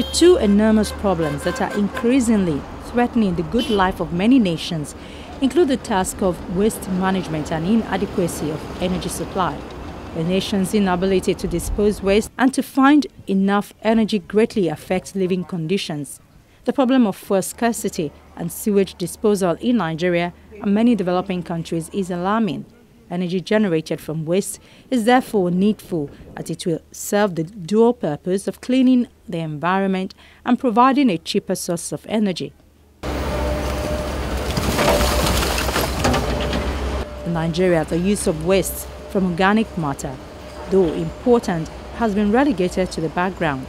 The two enormous problems that are increasingly threatening the good life of many nations include the task of waste management and inadequacy of energy supply. The nation's inability to dispose waste and to find enough energy greatly affects living conditions. The problem of fuel scarcity and sewage disposal in Nigeria and many developing countries is alarming. Energy generated from waste is therefore needful as it will serve the dual purpose of cleaning the environment and providing a cheaper source of energy. In Nigeria, the use of waste from organic matter, though important, has been relegated to the background.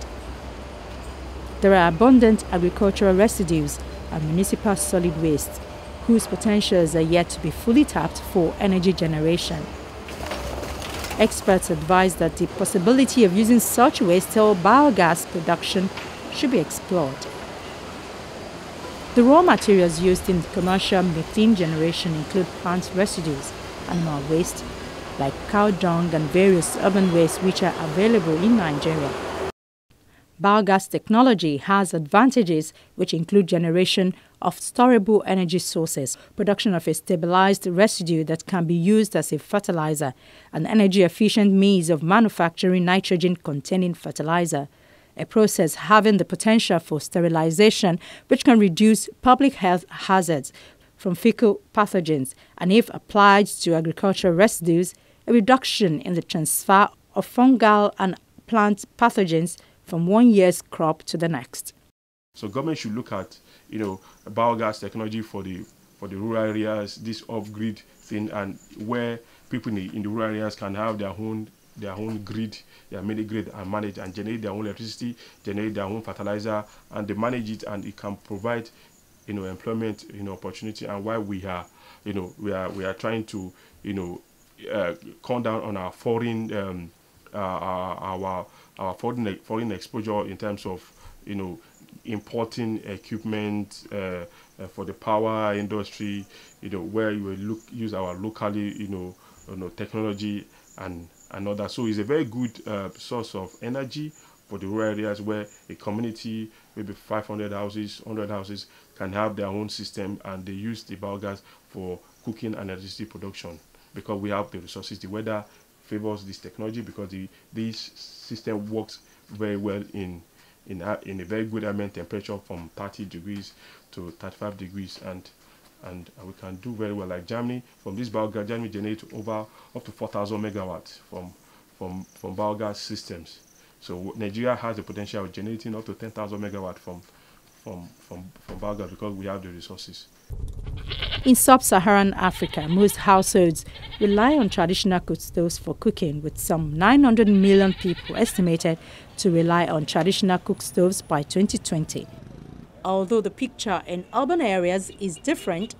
There are abundant agricultural residues and municipal solid waste, whose potentials are yet to be fully tapped for energy generation. Experts advise that the possibility of using such waste or biogas production should be explored. The raw materials used in commercial methane generation include plant residues, animal waste, like cow dung and various urban waste which are available in Nigeria. Biogas technology has advantages which include generation of storable energy sources, production of a stabilized residue that can be used as a fertilizer, an energy efficient means of manufacturing nitrogen containing fertilizer. A process having the potential for sterilization, which can reduce public health hazards from fecal pathogens, and if applied to agricultural residues, a reduction in the transfer of fungal and plant pathogens from one year's crop to the next. So government should look at, you know, biogas technology for the for the rural areas, this off-grid thing, and where people in the, rural areas can have their own their own grid, their mini grid, and manage and generate their own electricity, generate their own fertilizer, and they manage it, and it can provide, you know, employment, you know, opportunity. And while we are, you know, we are we are trying to, you know, uh, down on our foreign, um, our, our our foreign foreign exposure in terms of, you know, importing equipment uh, uh, for the power industry, you know, where you will look use our locally, you know, you know, technology and another. So it's a very good uh, source of energy for the rural areas where a community, maybe 500 houses, 100 houses, can have their own system and they use the biogas for cooking and electricity production because we have the resources. The weather favors this technology because the this system works very well in in a, in a very good ambient temperature from 30 degrees to 35 degrees and and we can do very well. Like Germany, from this biogas, Germany generates over up to 4,000 megawatts from from from biogas systems. So Nigeria has the potential of generating up to 10,000 megawatts from from from from biogas because we have the resources. In sub-Saharan Africa, most households rely on traditional cook stoves for cooking, with some 900 million people estimated to rely on traditional cook stoves by 2020. Although the picture in urban areas is different,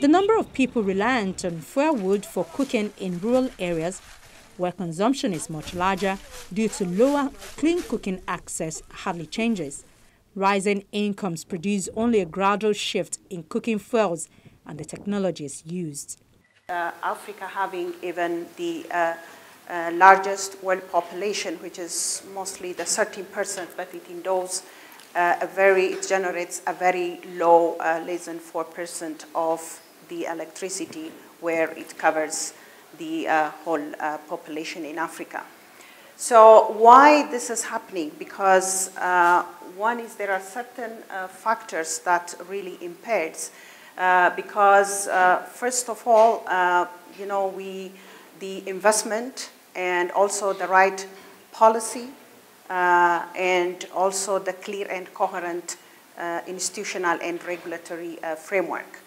the number of people reliant on firewood for cooking in rural areas where consumption is much larger due to lower clean cooking access hardly changes. Rising incomes produce only a gradual shift in cooking fuels and the technologies used. Uh, Africa having even the uh, uh, largest world population, which is mostly the 13%, but it those uh, a very, it generates a very low, uh, less than 4% of the electricity where it covers the uh, whole population in Africa. So why this is happening? Because one is there are certain factors that really impairs. Because first of all, you know, we, the investment and also the right policy uh, and also the clear and coherent uh, institutional and regulatory uh, framework.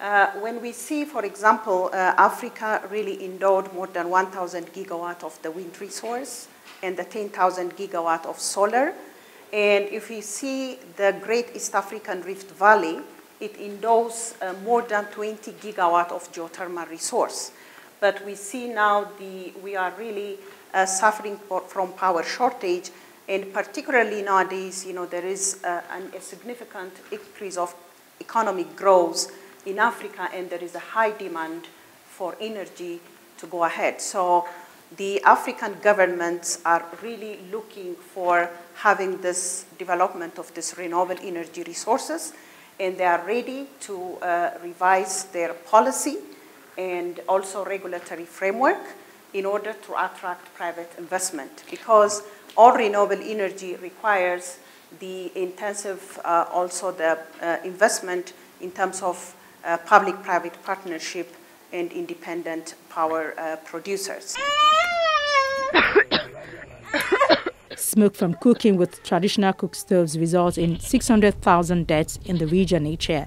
Uh, when we see, for example, uh, Africa really endowed more than 1,000 gigawatt of the wind resource and the 10,000 gigawatt of solar, and if we see the Great East African Rift Valley, it endows uh, more than 20 gigawatt of geothermal resource. But we see now the, we are really uh, suffering from power shortage. And particularly nowadays, you know, there is uh, an, a significant increase of economic growth in Africa, and there is a high demand for energy to go ahead. So the African governments are really looking for having this development of this renewable energy resources, and they are ready to uh, revise their policy and also regulatory framework in order to attract private investment because all renewable energy requires the intensive, uh, also the uh, investment in terms of uh, public-private partnership and independent power uh, producers. Smoke from cooking with traditional cook stoves results in 600,000 deaths in the region each year,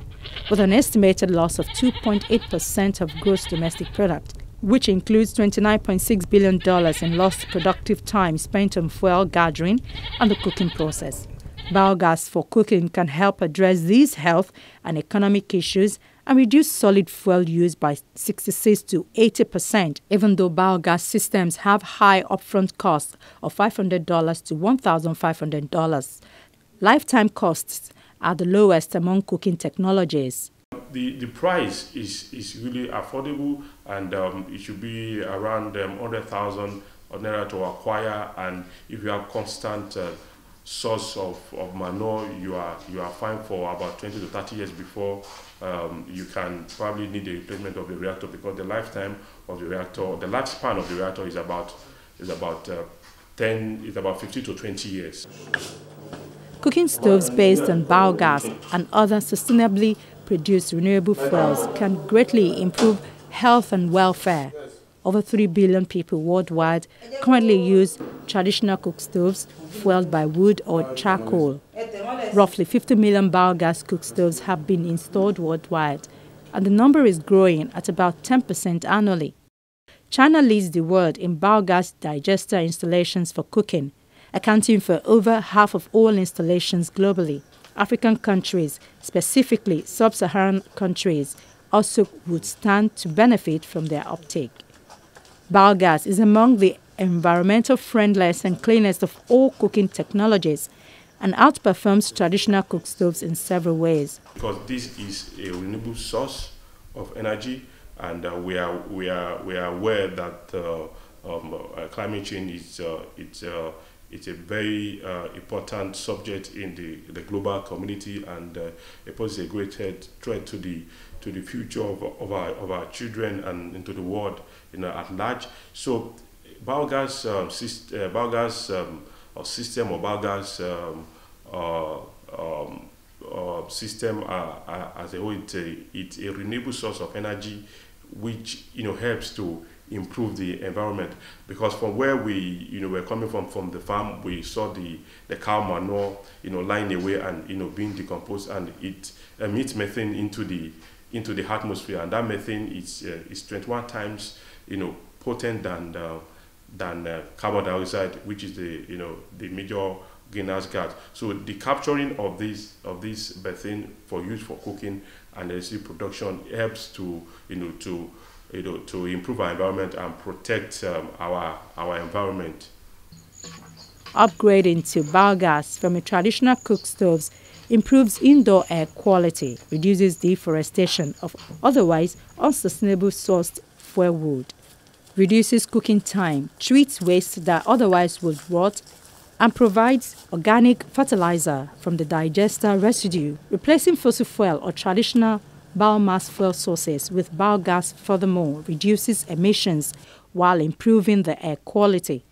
with an estimated loss of 2.8% of gross domestic product, which includes $29.6 billion in lost productive time spent on fuel gathering and the cooking process. Biogas for cooking can help address these health and economic issues and reduce solid fuel use by 66 to 80 percent, even though biogas systems have high upfront costs of $500 to $1,500. Lifetime costs are the lowest among cooking technologies. The, the price is, is really affordable and um, it should be around um, 100,000 naira to acquire and if you have constant uh, source of, of manure, you are you are fine for about 20 to 30 years before um, you can probably need the replacement of the reactor because the lifetime of the reactor, the lifespan of the reactor is about is about uh, 10, is about 50 to 20 years. Cooking stoves based on biogas and other sustainably produced renewable fuels can greatly improve health and welfare. Over 3 billion people worldwide currently use traditional cook stoves fueled by wood or charcoal. Roughly 50 million biogas cook stoves have been installed worldwide, and the number is growing at about 10% annually. China leads the world in biogas digester installations for cooking, accounting for over half of all installations globally. African countries, specifically sub-Saharan countries, also would stand to benefit from their uptake. Biogas is among the environmental friendliest and cleanest of all cooking technologies and outperforms traditional cook stoves in several ways. Because this is a renewable source of energy and uh, we, are, we, are, we are aware that uh, um, uh, climate change is uh, it's, uh, it's a very uh, important subject in the, the global community and it poses a great threat to the to the future of, of, our, of our children and into the world you know, at large. So biogas, um, syst uh, biogas um, or system or biogas um, uh, um, uh, system uh, as a whole, it's a, it's a renewable source of energy which you know helps to improve the environment because from where we you know were coming from from the farm we saw the the cow manure you know lying away and you know being decomposed and it emits methane into the into the atmosphere, and that methane is uh, is 21 times you know potent than uh, than uh, carbon dioxide, which is the you know the major greenhouse gas. So the capturing of this of this methane for use for cooking and electricity production helps to you know to you know to improve our environment and protect um, our our environment. Upgrading to biogas from a traditional cook stoves improves indoor air quality, reduces deforestation of otherwise unsustainable sourced fuel wood, reduces cooking time, treats waste that otherwise would rot, and provides organic fertilizer from the digester residue, replacing fossil fuel or traditional biomass fuel sources with biogas furthermore reduces emissions while improving the air quality.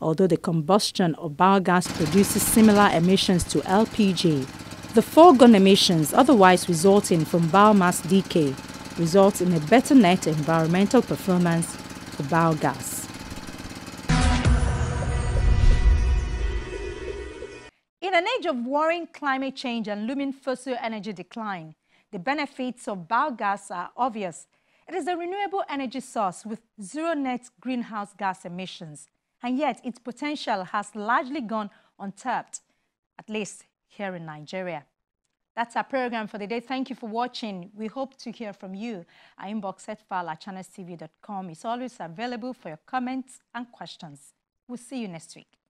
Although the combustion of biogas produces similar emissions to LPG, the foregone emissions otherwise resulting from biomass decay result in a better net environmental performance for biogas. In an age of worrying climate change and looming fossil energy decline, the benefits of biogas are obvious. It is a renewable energy source with zero net greenhouse gas emissions, and yet its potential has largely gone untapped, at least here in Nigeria. That's our program for the day. Thank you for watching. We hope to hear from you. Our inbox at file at channelstv.com is always available for your comments and questions. We'll see you next week.